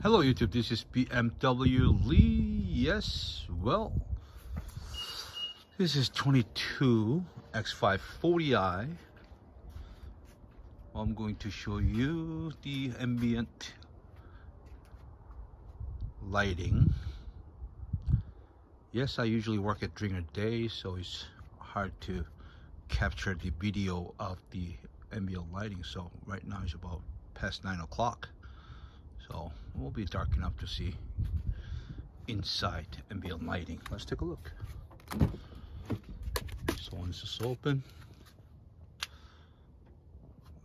Hello YouTube, this is BMW Lee. Yes, well, this is 22 X540i. I'm going to show you the ambient lighting. Yes, I usually work it during the day, so it's hard to capture the video of the ambient lighting. So right now it's about past 9 o'clock. So it will be dark enough to see inside and ambient lighting. Let's take a look. So once it's open,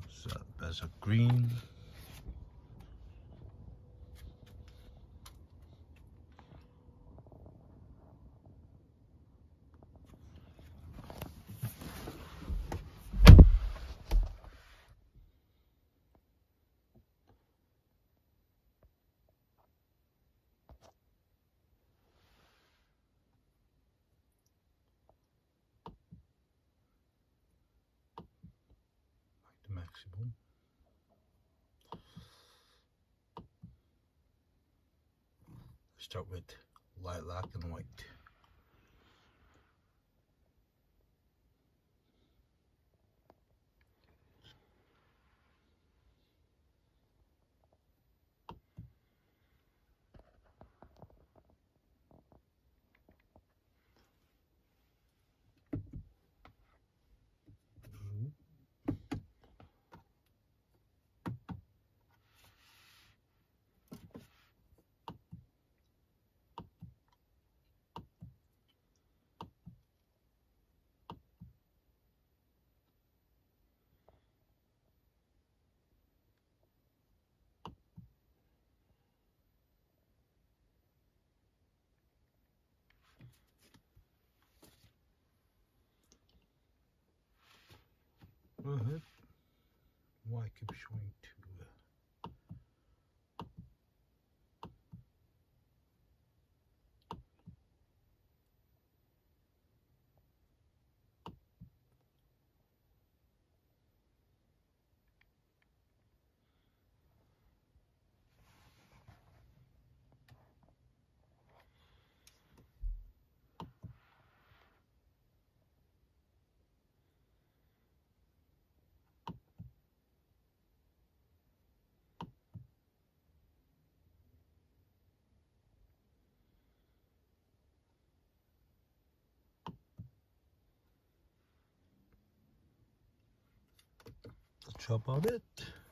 so there's a green maximum. Start with lilac and white. Why keep two? About it.